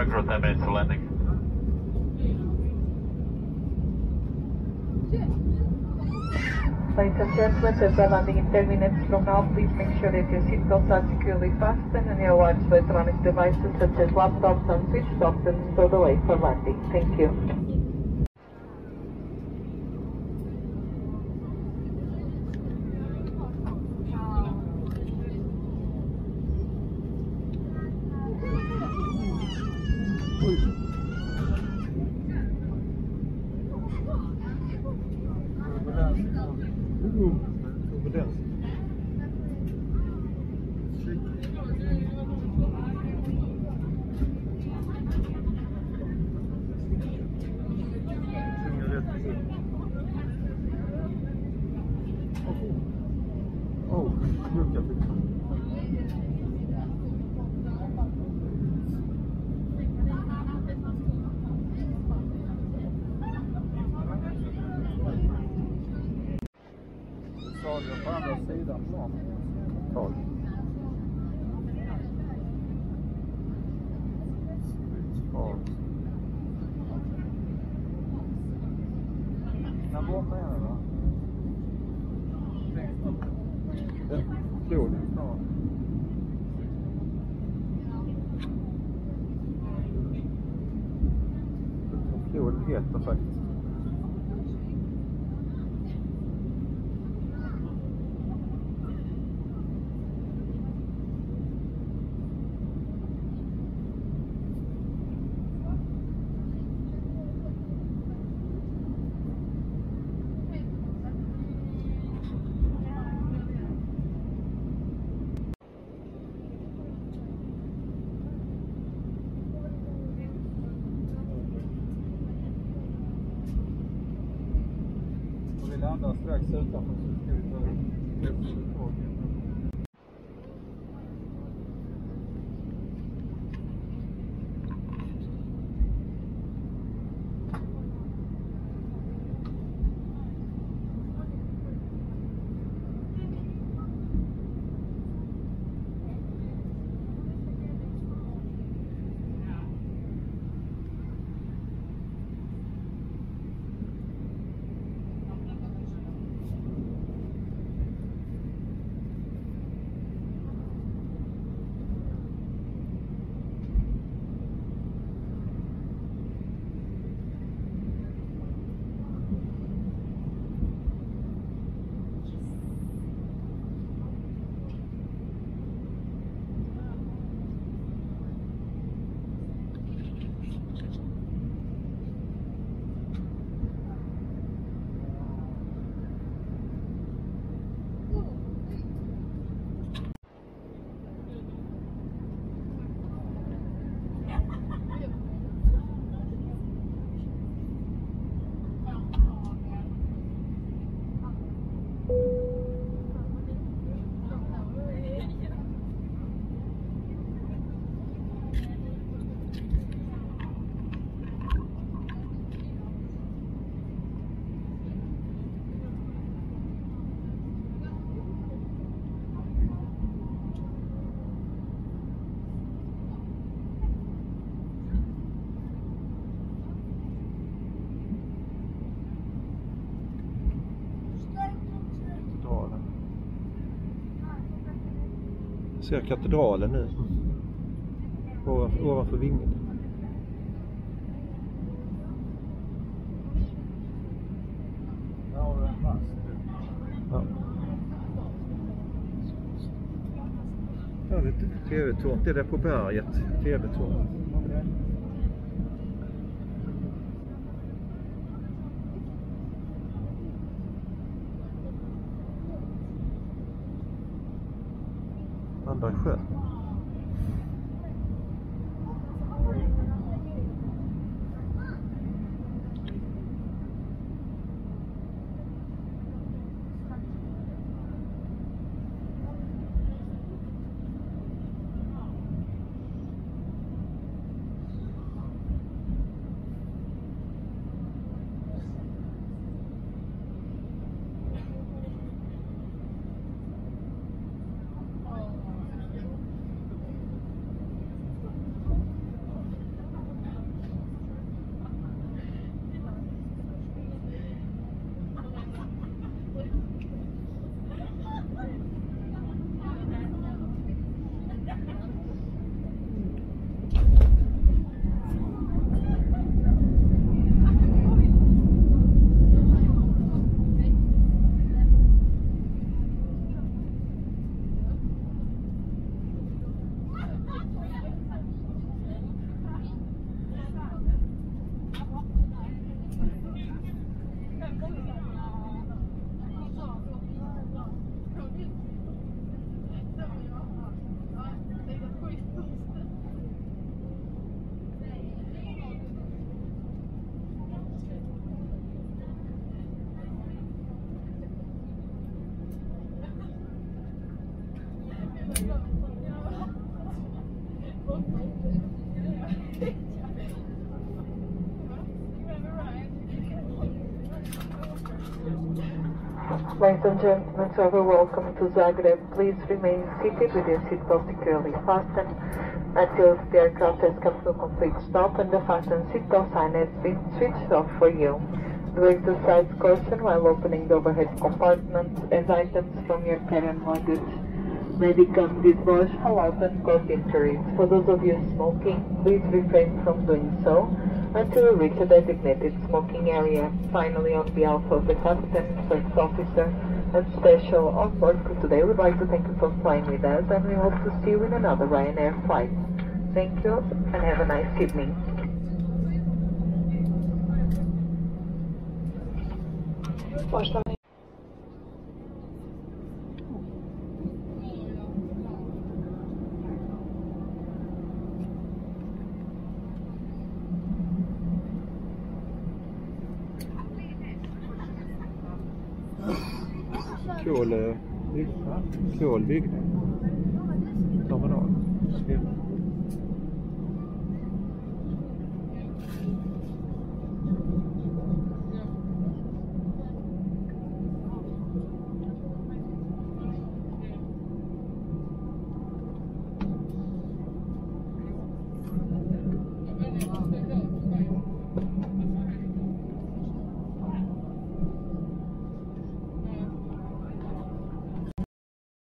Going for 10 minutes to landing. Ladies and gentlemen, a landing in 10 minutes from now. Please make sure that your seatbelts are securely fastened and your wireless electronic devices such as laptops are switched off and stowed away for landing. Thank you. Blod. Heter faktiskt. Landastrak Sölta på Sölta. Ser katedralen nu. Ovanför, ovanför vingen. Ja. Ja, det är TV-torn. Det är där på berget. TV-torn. 对。Ladies and gentlemen, so we welcome to Zagreb. Please remain seated with your seatbelt securely fastened until the aircraft has come to a complete stop and the fasten seatbelt sign has been switched off for you. Do exercise caution while opening the overhead compartments as items from your carry-on luggage may become dislodged, fall out and cause injuries. For those of you smoking, please refrain from doing so until you reach a designated smoking area. Finally, on behalf of the captain, first officer, and special on board crew today, we'd like to thank you for flying with us and we hope to see you in another Ryanair flight. Thank you and have a nice evening. Poštovani Kol, kolbyggnad. Terminal.